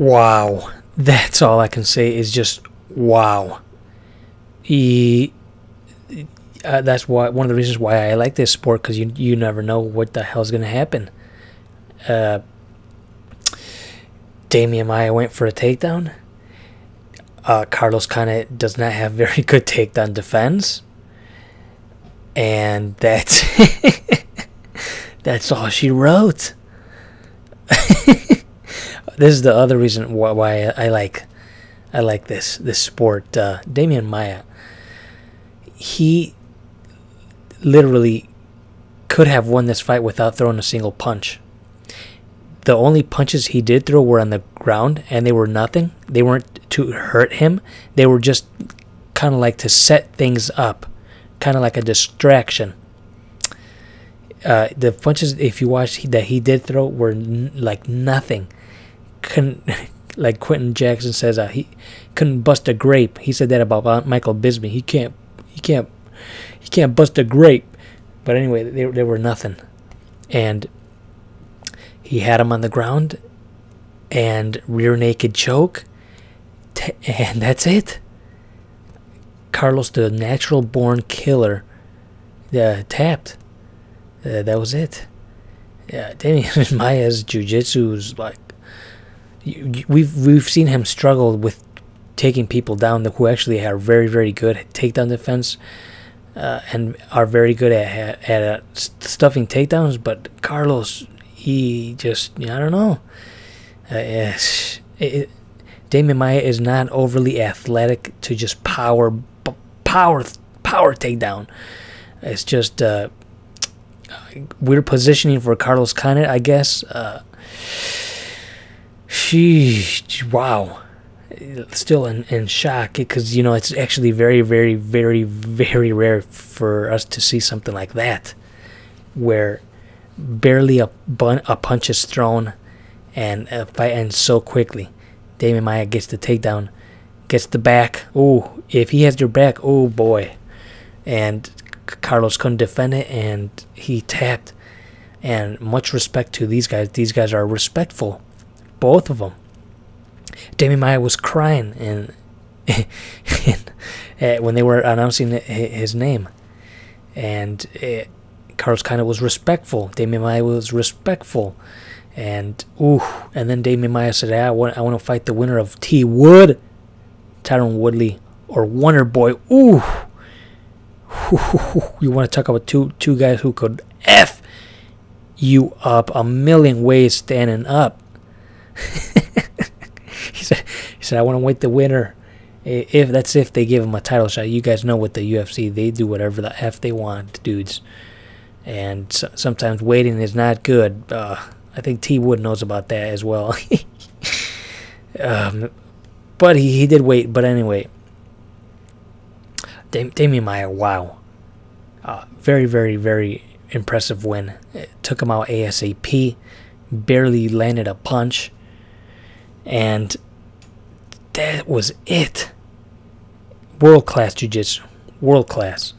wow. That's all I can say is just wow. He, uh, that's why one of the reasons why I like this sport because you you never know what the hell's gonna happen. Uh, Demian Maia went for a takedown. Uh, Carlos kind of does not have very good takedown defense, and that's that's all she wrote. this is the other reason why, why I like I like this this sport. Uh, Demian Maia, he literally could have won this fight without throwing a single punch. The only punches he did throw were on the ground, and they were nothing. They weren't to hurt him. They were just kind of like to set things up, kind of like a distraction. Uh, the punches, if you watch that he did throw, were like nothing. Couldn't, like Quinton Jackson says, uh, he couldn't bust a grape. He said that about Michael Bisping. He can't, he can't, he can't bust a grape. But anyway, they they were nothing, and he had him on the ground, and rear naked choke, and that's it. Carlos, the natural born killer, uh, tapped. Uh, that was it. Yeah, Demian Maia's jiu-jitsu is like we've we've seen him struggle with taking people down who actually are very very good at takedown defense uh, and are very good at at, at stuffing takedowns. But Carlos, he just I don't know. Uh, it, it, Demian Maia is not overly athletic to just power power power takedown. It's just uh, weird positioning for Carlos Condit, I guess. Uh, she, wow, still in, in shock because you know it's actually very, very, very, very rare for us to see something like that, where barely a bun- a punch is thrown, and a fight ends so quickly. Demian Maia gets the takedown, gets the back. Oh, if he has your back, oh boy, and Carlos couldn't defend it, and he tapped. And much respect to these guys. These guys are respectful, both of them. Demi Maia was crying and, and uh, when they were announcing his name, and uh, Carlos kind of was respectful. Demi Maia was respectful, and ooh, and then Demi Maia said, "I want, I want to fight the winner of T Wood, Tyron Woodley, or Wonder Boy." Ooh you want to talk about two two guys who could f you up a million ways standing up. he said, I want to wait the winner. If that's if they give him a title shot. You guys know what the UFC they do whatever the f they want, dudes. And so, sometimes waiting is not good. Uh, I think T Wood knows about that as well. um, but he, he did wait. But anyway, Dam- Demian Maia, wow. Uh, very, very, very impressive win. It took him out ASAP, barely landed a punch, and that was it. World class jiu jitsu. World class.